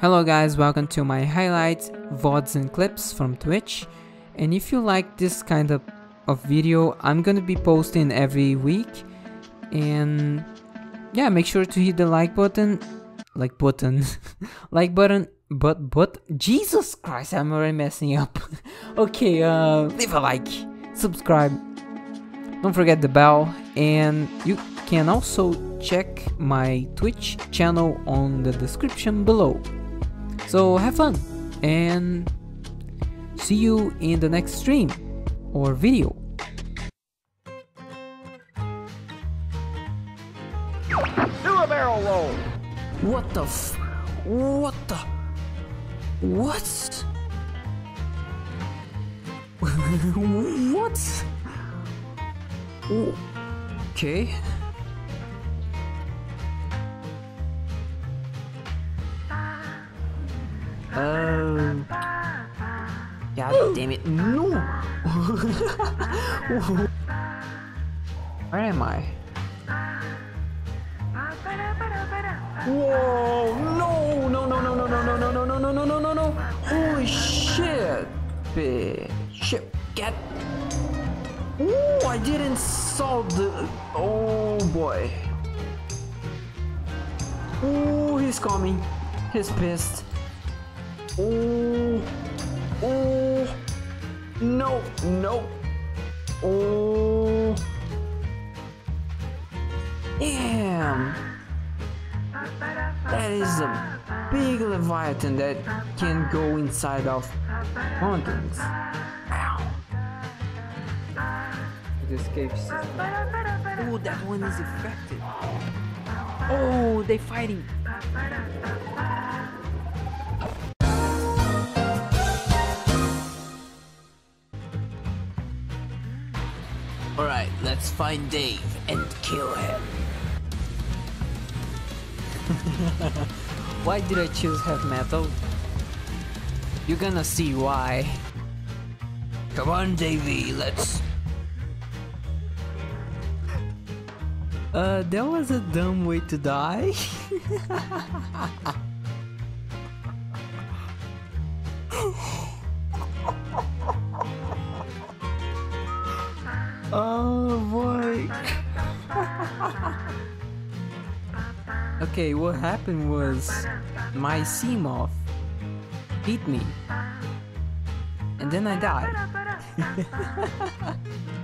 Hello guys, welcome to my highlights, VODs and clips from Twitch. And if you like this kind of, of video, I'm gonna be posting every week. And yeah, make sure to hit the like button, like button, like button, but, but, Jesus Christ, I'm already messing up. okay, uh, leave a like, subscribe, don't forget the bell, and you can also check my Twitch channel on the description below. So have fun and see you in the next stream or video. Do a barrel roll. What the f- What the- What? what? Okay. Um. God damn it! No. Where am I? Whoa! No! No! No! No! No! No! No! No! No! No! No! No! No! No! No! Holy shit! Bitch! Shit! Get! Ooh! I didn't saw the. Oh boy! Ooh! He's coming! He's pissed! Oh, oh, no, no, oh, damn. That is a big leviathan that can go inside of mountains. Ow. It escapes. Oh, that one is affected. Oh, they're fighting. Alright, let's find Dave and kill him. why did I choose heavy metal? You're gonna see why. Come on, Davey, let's. Uh, that was a dumb way to die. Oh boy. okay, what happened was my Seamoth hit me. And then I died.